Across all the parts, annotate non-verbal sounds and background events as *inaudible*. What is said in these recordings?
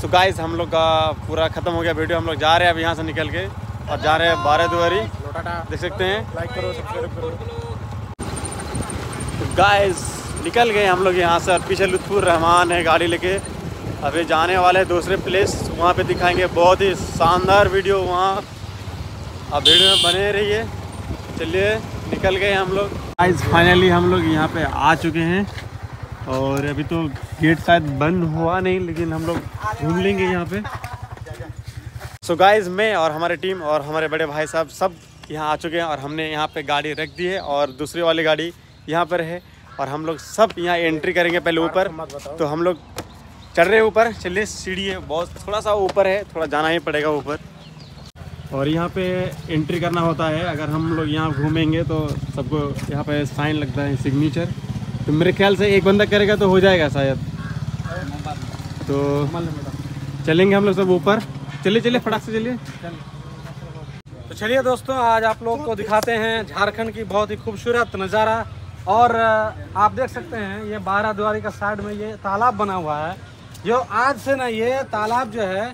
So guys हम लोग का पूरा ख़त्म हो गया वीडियो हम लोग जा रहे हैं अब यहाँ से निकल के और जा रहे हैं बारह दुआरी। देख सकते हैं। लाइक करो सब्सक्राइब करो। तो गाइस निकल गए हम लोग यहाँ से और पीछे लुत्फुर रहमान है गाड़ी लेके। अभी जाने वाले हैं दूसरे प्लेस वहाँ पे दिखाएँगे बहुत ही शानदार वीडियो वहाँ। अब वीडियो में बने रहिए। चलिए निकल गए हम लोग। गाइस फाइनली हम लोग यहाँ पे आ चुके हैं। और अभी तो गेट शायद बंद हुआ नहीं लेकिन हम लोग घूम लेंगे यहाँ पे। सो so गाइस मैं और हमारे टीम और हमारे बड़े भाई साहब सब यहाँ आ चुके हैं और हमने यहाँ पे गाड़ी रख दी है और दूसरी वाली गाड़ी यहाँ पर है और हम लोग सब यहाँ एंट्री करेंगे पहले ऊपर। तो हम लोग चढ़ रहे हैं ऊपर। चलिए सीढ़ी है बहुत थोड़ा सा ऊपर है थोड़ा जाना ही पड़ेगा ऊपर। और यहाँ पे एंट्री करना होता है। अगर हम लोग यहाँ घूमेंगे तो सबको यहाँ पे साइन लगता है सिग्नेचर तो मेरे ख्याल से एक बंदा करेगा तो हो जाएगा शायद। तो चलेंगे हम लोग सब ऊपर। चलिए चलिए, फटाक से चलिए। तो चलिए दोस्तों, आज आप लोग को दिखाते हैं झारखंड की बहुत ही खूबसूरत नज़ारा। और आप देख सकते हैं, ये बारह द्वारी का साइड में ये तालाब बना हुआ है। जो आज से ना, ये तालाब जो है,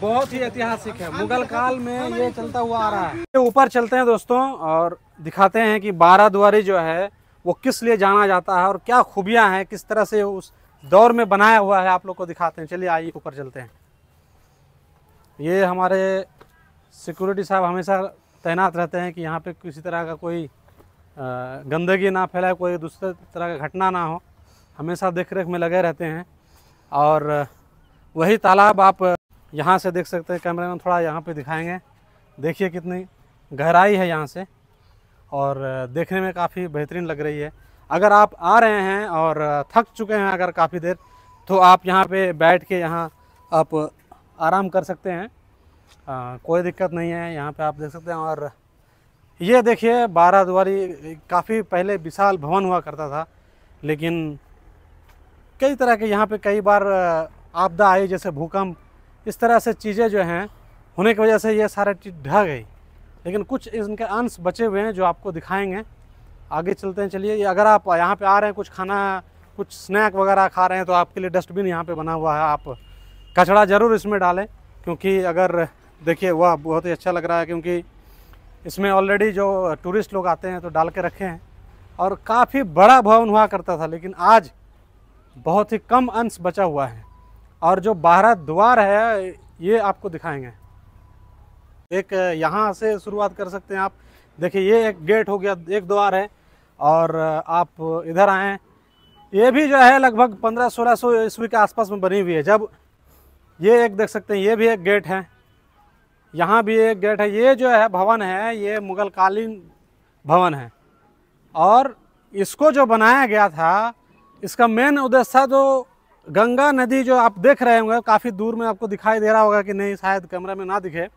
बहुत ही ऐतिहासिक है। मुगल काल में ये चलता हुआ आ रहा है। ऊपर चलते हैं दोस्तों और दिखाते हैं कि बारह द्वारी जो है वो किस लिए जाना जाता है और क्या खूबियाँ हैं, किस तरह से उस दौर में बनाया हुआ है, आप लोग को दिखाते हैं। चलिए आइए, ऊपर चलते हैं। ये हमारे सिक्योरिटी साहब हमेशा तैनात रहते हैं कि यहाँ पे किसी तरह का कोई गंदगी ना फैलाए, कोई दूसरे तरह का घटना ना हो। हमेशा देख रेख में लगे रहते हैं। और वही तालाब आप यहाँ से देख सकते हैं, कैमरे में थोड़ा यहाँ पे दिखाएँगे। देखिए कितनी गहराई है यहाँ से। और देखने में काफ़ी बेहतरीन लग रही है। अगर आप आ रहे हैं और थक चुके हैं अगर काफ़ी देर तो आप यहाँ पे बैठ के यहाँ आप आराम कर सकते हैं। आ, कोई दिक्कत नहीं है यहाँ पे आप देख सकते हैं। और ये देखिए बारह द्वारी काफ़ी पहले विशाल भवन हुआ करता था लेकिन कई तरह के यहाँ पे कई बार आपदा आई जैसे भूकंप। इस तरह से चीज़ें जो हैं होने की वजह से ये सारे ढह गई। लेकिन कुछ इनके अंश बचे हुए हैं जो आपको दिखाएँगे। आगे चलते हैं, चलिए। अगर आप यहाँ पे आ रहे हैं, कुछ खाना, कुछ स्नैक वगैरह खा रहे हैं तो आपके लिए डस्टबिन यहाँ पे बना हुआ है। आप कचड़ा ज़रूर इसमें डालें, क्योंकि अगर, देखिए, वह बहुत ही अच्छा लग रहा है, क्योंकि इसमें ऑलरेडी जो टूरिस्ट लोग आते हैं तो डाल के रखे हैं। और काफ़ी बड़ा भवन हुआ करता था, लेकिन आज बहुत ही कम अंश बचा हुआ है। और जो बारह द्वार है, ये आपको दिखाएँगे। एक, यहाँ से शुरुआत कर सकते हैं आप। देखिए, ये एक गेट हो गया, एक द्वार है, और, आप इधर आएँ। ये भी जो है, लगभग पंद्रह सोलह सौ ईस्वी के आसपास में बनी हुई है। जब ये एक, देख सकते हैं, ये भी एक गेट है, यहाँ भी एक गेट है। ये जो है, भवन है, ये मुगल कालीन भवन है, और इसको जो बनाया गया था, इसका मेन उद्देश्य था जो गंगा नदी जो आप देख रहे होंगे, काफ़ी दूर में आपको दिखाई दे रहा होगा कि नहीं, शायद कैमरा में ना दिखे।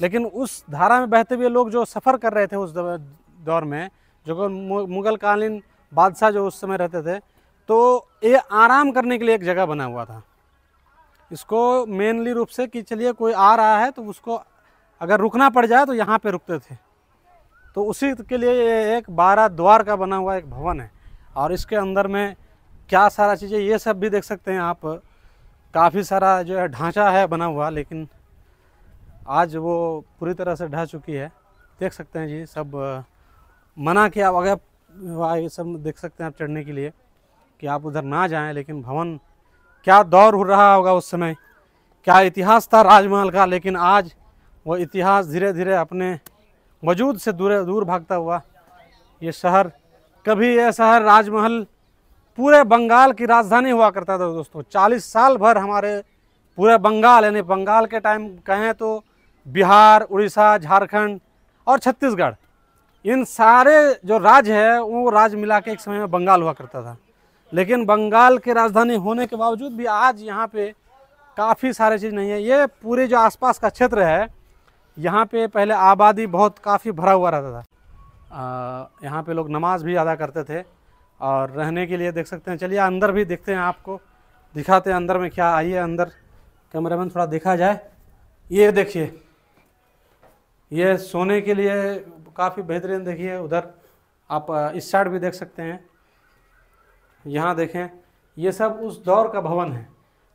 लेकिन उस धारा में बहते हुए लोग जो सफ़र कर रहे थे उस दौर में, जो कि मु- मुगल कालीन बादशाह जो उस समय रहते थे तो ये आराम करने के लिए एक जगह बना हुआ था। इसको मेनली रूप से कि चलिए कोई आ रहा है तो उसको अगर रुकना पड़ जाए तो यहाँ पे रुकते थे। तो उसी के लिए ये एक बारह द्वार का बना हुआ एक भवन है। और इसके अंदर में क्या सारा चीज़ें, ये सब भी देख सकते हैं आप। काफ़ी सारा जो है ढांचा है बना हुआ, लेकिन आज वो पूरी तरह से ढह चुकी है। देख सकते हैं जी, सब मना किया वहाँ, ये सब देख सकते हैं आप चढ़ने के लिए कि आप उधर ना जाएँ, लेकिन भवन क्या दौर हो रहा होगा उस समय? क्या इतिहास था राजमहल का, लेकिन आज वो इतिहास धीरे धीरे अपने वजूद से दूर दूर भागता हुआ ये शहर, कभी ये शहर राजमहल पूरे बंगाल की राजधानी हुआ करता था दोस्तों। चालीस साल भर हमारे पूरे बंगाल, यानी बंगाल के टाइम कहें तो बिहार, उड़ीसा, झारखंड और छत्तीसगढ़, इन सारे जो राज्य है, वो राज्य मिला के एक समय में बंगाल हुआ करता था। लेकिन बंगाल की राजधानी होने के बावजूद भी आज यहाँ पे काफ़ी सारे चीज़ नहीं है। ये पूरे जो आसपास का क्षेत्र है, यहाँ पे पहले आबादी बहुत काफ़ी भरा हुआ रहता था। यहाँ पे लोग नमाज़ भी अदा करते थे और रहने के लिए देख सकते हैं। चलिए अंदर भी देखते हैं आपको, दिखाते हैं अंदर में क्या आइए अंदर कैमरे में थोड़ा देखा जाए। ये देखिए। ये सोने के लिए काफ़ी बेहतरीन देखिए, उधर आप इस साइड भी देख सकते हैं। यहाँ देखें, ये सब उस दौर का भवन है।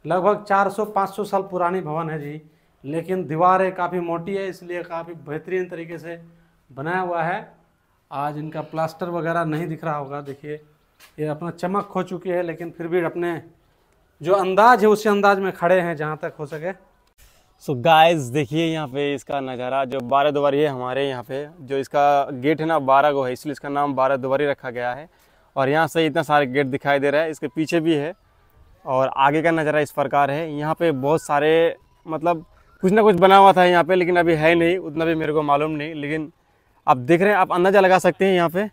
लगभग 400-500 साल पुरानी भवन है जी, लेकिन दीवारें काफ़ी मोटी है, इसलिए काफ़ी बेहतरीन तरीके से बनाया हुआ है। आज इनका प्लास्टर वगैरह नहीं दिख रहा होगा, देखिए। ये अपना चमक खो चुकी है, लेकिन फिर भी अपने जो अंदाज है, उसी अंदाज में खड़े हैं, जहाँ तक हो सके। सो गाइस देखिए यहाँ पे इसका नज़ारा, जो बारह दुआरी है हमारे यहाँ पे, जो इसका गेट है ना, बारह गो है, इसलिए इसका नाम बारह दुआरी रखा गया है। और यहाँ से इतना सारे गेट दिखाई दे रहा है, इसके पीछे भी है। और आगे का नज़ारा इस प्रकार है, यहाँ पे बहुत सारे मतलब कुछ ना कुछ बना हुआ था यहाँ पे, लेकिन अभी है नहीं, उतना भी मेरे को मालूम नहीं। लेकिन आप देख रहे हैं, आप अंदाज़ा लगा सकते हैं यहाँ पे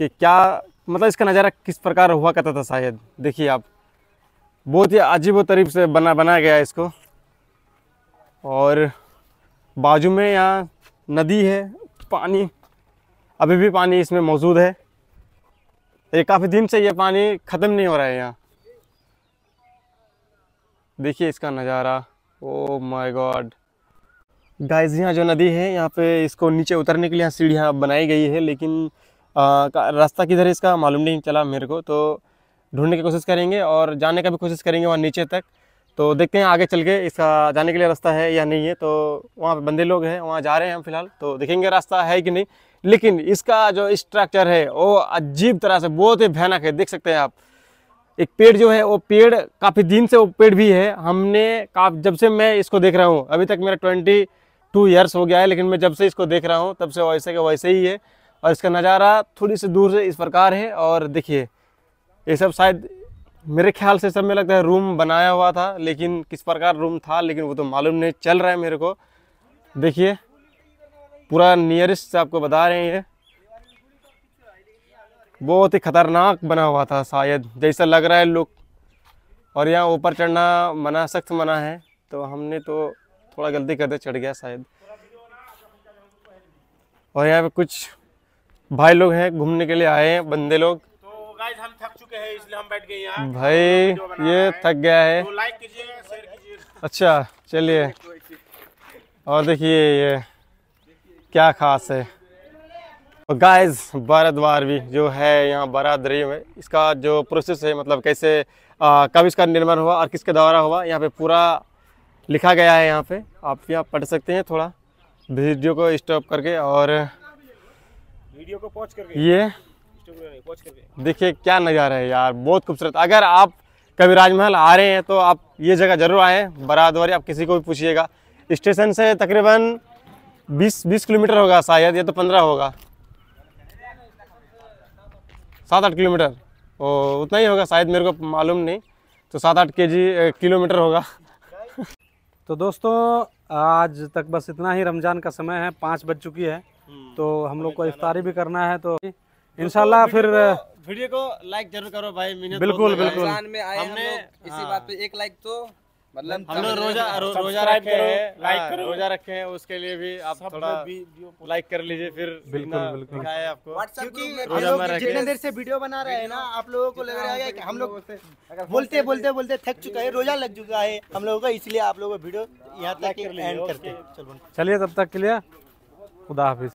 कि क्या मतलब इसका नज़ारा किस प्रकार हुआ करता था शायद। देखिए आप, बहुत ही अजीब तरीब से बना, बनाया गया है इसको। और बाजू में यहाँ नदी है, पानी, अभी भी पानी इसमें मौजूद है। ये काफ़ी दिन से ये पानी ख़त्म नहीं हो रहा है यहाँ। देखिए इसका नज़ारा। ओ माय गॉड गाइस यहाँ जो नदी है, यहाँ पे इसको नीचे उतरने के लिए यहाँ सीढ़ियाँ बनाई गई है, लेकिन रास्ता किधर है इसका मालूम नहीं चला मेरे को तो ढूँढने की कोशिश करेंगे और जाने का भी कोशिश करेंगे वहाँ नीचे तक। तो देखते हैं आगे चल के इसका जाने के लिए रास्ता है या नहीं है। तो वहाँ पे बंदे लोग हैं, वहाँ जा रहे हैं हम फ़िलहाल। तो देखेंगे रास्ता है कि नहीं। लेकिन इसका जो स्ट्रक्चर है, वो अजीब तरह से बहुत ही भयानक है। देख सकते हैं आप। एक पेड़ जो है, वो पेड़ काफ़ी दिन से वो पेड़ भी है। हमने काफ, जब से मैं इसको देख रहा हूँ, अभी तक मेरा ट्वेंटी टू ईयर्स हो गया है, लेकिन मैं जब से इसको देख रहा हूँ, तब से वैसे का वैसे ही है। और इसका नज़ारा थोड़ी सी दूर से इस प्रकार है। और देखिए, ये सब शायद मेरे ख्याल से सब में लगता है रूम बनाया हुआ था, लेकिन किस प्रकार रूम था, लेकिन वो तो मालूम नहीं चल रहा है मेरे को। देखिए, पूरा नियरेस्ट से आपको बता रहे हैं ये। बहुत ही खतरनाक बना हुआ था शायद, जैसा लग रहा है लुक और यहाँ ऊपर चढ़ना मना, सख्त मना है तो हमने तो थोड़ा गलती करते चढ़ गया शायद। और यहाँ पे कुछ भाई लोग हैं, घूमने के लिए आए हैं, बंदे लोग। तो हम थक हैं इसलिए हम बैठ गए यहाँ। भाई ये थक गया है। तो लाइक कीजिए शेयर कीजिए। अच्छा चलिए। और देखिए ये क्या खास है। गाइस बारद्वार भी जो है यहाँ बारादरी में इसका जो प्रोसेस है मतलब कैसे कब इसका निर्माण हुआ और किसके द्वारा हुआ यहाँ पे पूरा लिखा गया है यहाँ पे। आप यहाँ पढ़ सकते हैं थोड़ा। वीडियो को स्टॉप करके और वीडियो को पॉज करके। ये देखिए क्या नज़ारा है यार बहुत खूबसूरत। अगर आप कभी राजमहल आ रहे हैं तो आप ये जगह ज़रूर आएँ बरादवारी आप किसी को भी पूछिएगा। स्टेशन से तकरीबन 20 20 किलोमीटर होगा शायद या तो 15 होगा। सात आठ किलोमीटर। ओ उतना ही होगा शायद मेरे को मालूम नहीं। तो सात आठ के जी किलोमीटर होगा। *laughs* तो दोस्तों आज तक बस इतना ही। रमज़ान का समय है पाँच बज चुकी है। तो हम लोग को इफ्तारी भी करना है तो इंशाल्लाह फिर वीडियो को लाइक ज़रूर करो भाई मिनट बिल्कुल बिल्कुल। में आए हमने- इसी हाँ। बात पे एक लाइक तो मतलब हम लोग रोजा रो, रोजा रखे हैं लाइक हाँ, करो। रोजा रखे हैं उसके लिए भी आप थोड़ा लाइक कर लीजिए फिर बिल्कुल, बिल्कुल। है आपको। रखे जितने देर से वीडियो बना रहे हैं ना आप लोगों को लग रहा है कि हम लोग बोलते बोलते बोलते थक चुका है रोजा लग चुका है हम लोगों का इसलिए आप लोगों को वीडियो यहाँ तक एंड करते चलिए तब तक के लिए खुदा हाफिज।